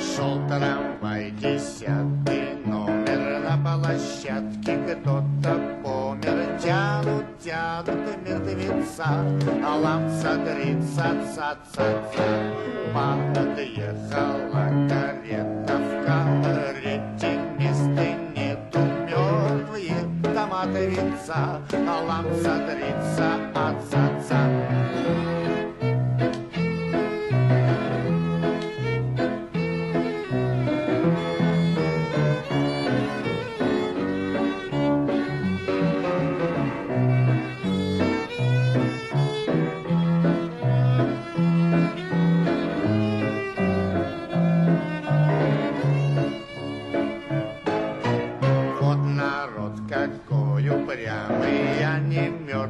Шел трамвай десятый номер на площадке. Кто-то помер Тянут, тянут мертвеца А ламса дрится, ца, ца, карета венца А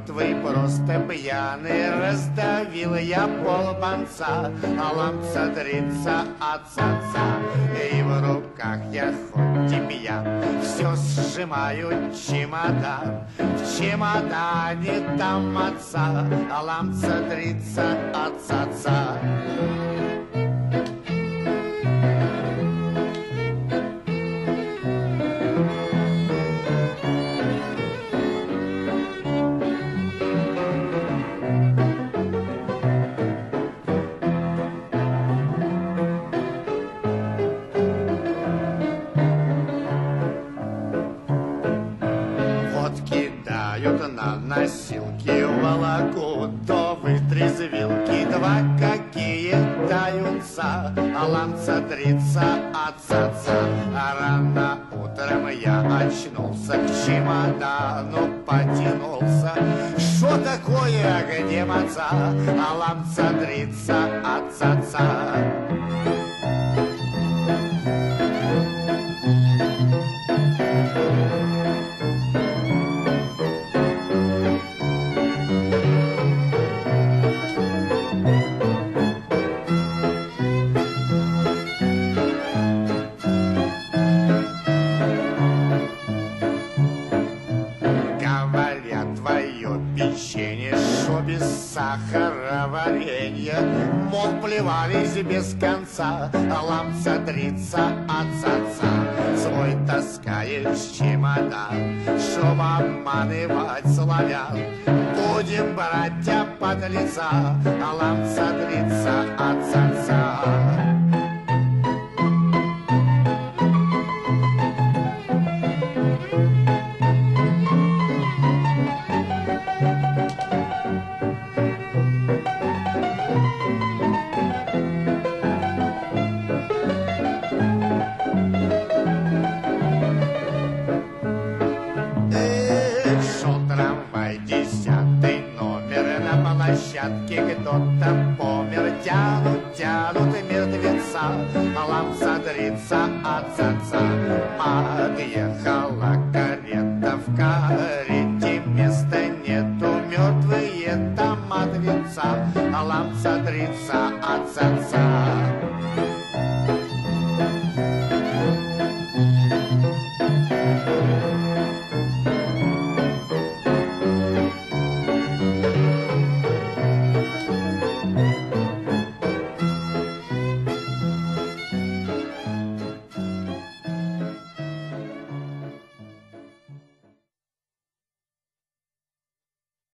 мертвый, просто пьяный. Раздавил я полбанца, а ламца дрится от отца. И в руках я хоть и пьян, все сжимаю чемодан. В чемодане там отца, а ламца дрится от отца. На носилки волоку, то вытрезвилки два какие даются, а ламца от отца. А рано утром я очнулся, к чемодану потянулся. Что такое, где маца, а ламца от отца? Печенье, шо без сахара варенье, Мол, плевались без конца, а ламца дрится от отца. Свой таскаешь чемодан, чтоб обманывать славян. Будем, братья, под лица, а ламца дрится от отца. Площадке кто-то помер. Тянут, тянут мертвеца, а ламса дрится от отца Подъехала карета в карете, места нету. Мертвые там от венца, а ламса дрится от отца